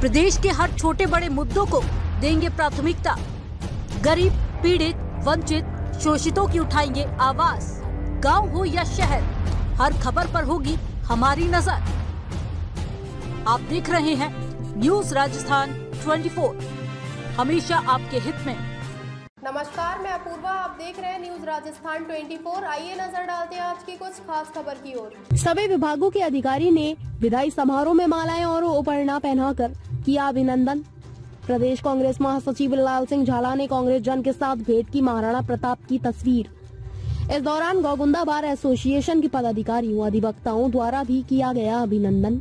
प्रदेश के हर छोटे बड़े मुद्दों को देंगे प्राथमिकता। गरीब पीड़ित वंचित शोषितों की उठाएँगे आवाज़। गाँव हो या शहर हर खबर पर होगी हमारी नज़र। आप देख रहे हैं न्यूज़ राजस्थान 24 हमेशा आपके हित में। नमस्कार मैं अपूर्वा आप देख रहे हैं न्यूज़ राजस्थान 24 आइए नज़र डालते हैं आज की कुछ खास खबर की ओर। सभी विभागों के अधिकारी ने विदाई समारोह में मालाएँ और उपरना पहनाकर किया अभिनंदन। प्रदेश कांग्रेस महासचिव लाल सिंह झाला ने कांग्रेस जन के साथ भेंट की महाराणा प्रताप की तस्वीर। इस दौरान गौगुंदा बार एसोसिएशन के पदाधिकारियों अधिवक्ताओं द्वारा भी किया गया अभिनंदन।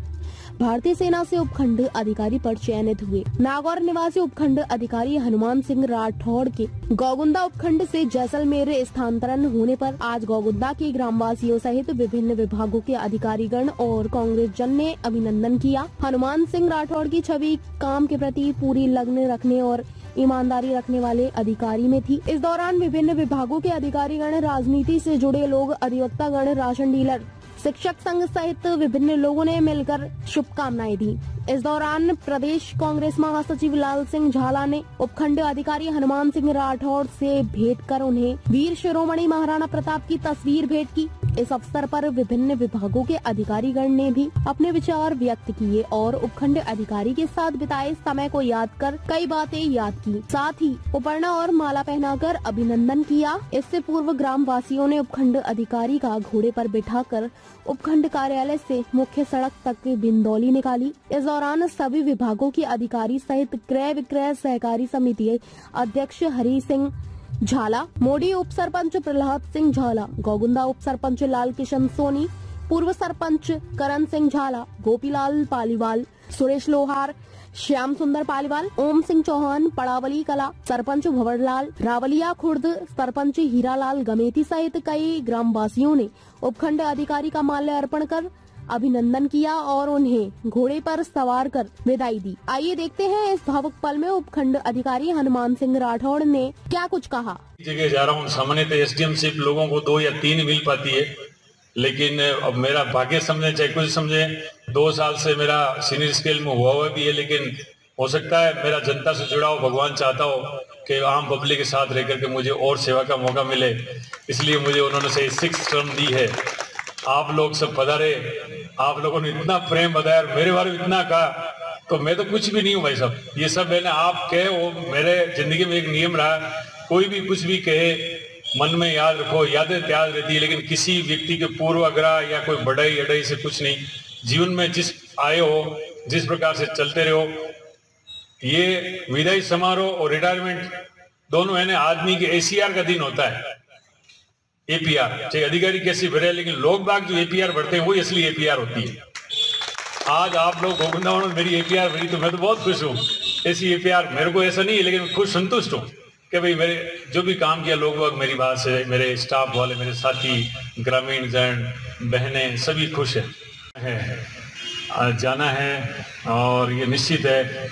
भारतीय सेना से उपखंड अधिकारी पर चयनित हुए। नागौर निवासी उपखंड अधिकारी हनुमान सिंह राठौड़ के गौगुंदा उपखंड से जैसलमेर स्थानांतरण होने पर आज गौगुंदा के ग्रामवासियों सहित विभिन्न विभागों के अधिकारीगण और कांग्रेस जन ने अभिनंदन किया। हनुमान सिंह राठौड़ की छवि काम के प्रति पूरी लग्न रखने और ईमानदारी रखने वाले अधिकारी में थी। इस दौरान विभिन्न विभागों के अधिकारीगण, राजनीति से जुड़े लोग अधिवक्ता गण राशन डीलर शिक्षक संघ सहित विभिन्न लोगों ने मिलकर शुभकामनाएँ दी। इस दौरान प्रदेश कांग्रेस महासचिव लाल सिंह झाला ने उपखंड अधिकारी हनुमान सिंह राठौर से भेंट कर उन्हें वीर शिरोमणि महाराणा प्रताप की तस्वीर भेंट की। इस अवसर पर विभिन्न विभागों के अधिकारीगण ने भी अपने विचार व्यक्त किए और उपखंड अधिकारी के साथ बिताए समय को याद कर कई बातें याद की। साथ ही उपरना और माला पहनाकर अभिनंदन किया। इससे पूर्व ग्राम वासियों ने उपखंड अधिकारी का घोड़े पर बिठाकर उपखंड कार्यालय से मुख्य सड़क तक बिंदौली निकाली। इस दौरान सभी विभागों के अधिकारी सहित क्रय विक्रय सहकारी समिति अध्यक्ष हरी सिंह झाला, मोडी उप सरपंच प्रहलाद सिंह झाला, गोगुंदा उप सरपंच लाल किशन सोनी, पूर्व सरपंच करण सिंह झाला, गोपीलाल पालीवाल, सुरेश लोहार श्याम सुंदर पालीवाल, ओम सिंह चौहान, पड़ावली कला, सरपंच भंवरलाल, रावलिया खुर्द, सरपंच हीरालाल गमेती सहित कई ग्रामवासियों ने उपखंड अधिकारी का माल्य अर्पण कर अभिनंदन किया और उन्हें घोड़े पर सवार कर विदाई दी। आइए देखते हैं इस भावुक पल में उपखंड अधिकारी हनुमान सिंह राठौड़ ने क्या कुछ कहा। जगह जा रहा हूँ। सामान्यतः एसडीएम सिर्फ़ लोगों को दो या तीन मिल पाती है, लेकिन अब मेरा भाग्य समझे, चाहे कुछ समझे, दो साल से मेरा सीनियर स्केल में हुआ हुआ भी है, लेकिन हो सकता है मेरा जनता से जुड़ा हो, भगवान चाहता हो कि आम पब्लिक के साथ रह करके मुझे और सेवा का मौका मिले। इसलिए मुझे उन्होंने से सिक्स टर्म दी है। आप लोग सब पधारे। आप लोगों ने इतना प्रेम बताया मेरे बारे में इतना कहा तो मैं तो कुछ भी नहीं हूँ भाई साहब। ये सब मैंने आप कहे वो मेरे ज़िंदगी में एक नियम रहा, कोई भी कुछ भी कहे, मन में याद रखो, यादें त्याग रहती है, लेकिन किसी व्यक्ति के पूर्वाग्रह या कोई बढ़ाई, अड़ाई से कुछ नहीं। जीवन में जिस आए हो, जिस प्रकार से चलते रहो, ये विदाई समारोह और रिटायरमेंट दोनों है ना, आदमी के एसीआर का दिन होता है। एपीआर चाहे अधिकारी कैसे भरे लेकिन लोग बाग जो एपीआर भरते हैं वही असली एपीआर होती है। आज आप लोग गोविंदा मेरी एपीआर भरी तो मैं तो बहुत खुश हूँ। ऐसी एपीआर मेरे को ऐसा नहीं है लेकिन खुश संतुष्ट हूँ कि भाई मेरे जो भी काम किया लोग बाग मेरी बात से मेरे स्टाफ वाले मेरे साथी ग्रामीण जन बहनें सभी खुश है, है जाना है और ये निश्चित है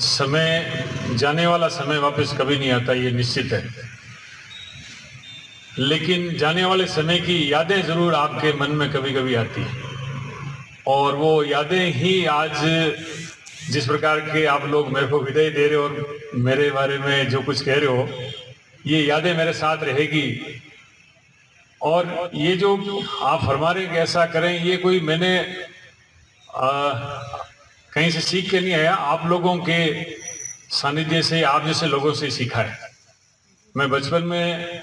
समय जाने वाला समय वापस कभी नहीं आता ये निश्चित है। लेकिन जाने वाले समय की यादें ज़रूर आपके मन में कभी कभी आती हैं। और वो यादें ही आज जिस प्रकार के आप लोग मेरे को विदाई दे रहे हो और मेरे बारे में जो कुछ कह रहे हो ये यादें मेरे साथ रहेगी। और ये जो आप फरमा रहे ऐसा करें ये कोई मैंने आ, कहीं से सीख के नहीं आया। आप लोगों के सानिध्य से आप जैसे लोगों से सीखा है। मैं बचपन में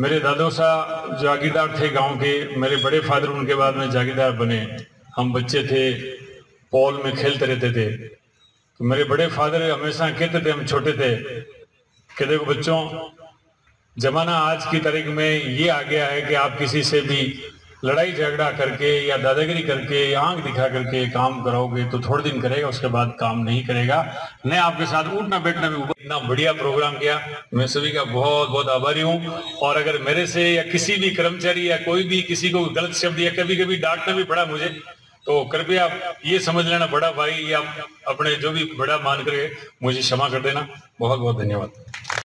मेरे दादो साहब जागीरदार थे गाँव के, मेरे बड़े फादर उनके बाद में जागीरदार बने। हम बच्चे थे पॉल में खेलते रहते थे। तो मेरे बड़े फादर हमेशा कहते थे, हम छोटे थे, कि देखो बच्चों, जमाना आज की तारीख में ये आ गया है कि आप किसी से भी लड़ाई झगड़ा करके या दादागिरी करके या आँख दिखा करके काम कराओगे तो थोड़े दिन करेगा, उसके बाद काम नहीं करेगा। मैं आपके साथ उठना बैठना भी इतना बढ़िया प्रोग्राम किया। मैं सभी का बहुत बहुत आभारी हूँ। और अगर मेरे से या किसी भी कर्मचारी या कोई भी किसी को गलत शब्द या कभी कभी डांटना भी पड़ा मुझे तो कृपया ये समझ लेना बड़ा भाई, या अपने जो भी बड़ा मान करके मुझे क्षमा कर देना। बहुत बहुत धन्यवाद।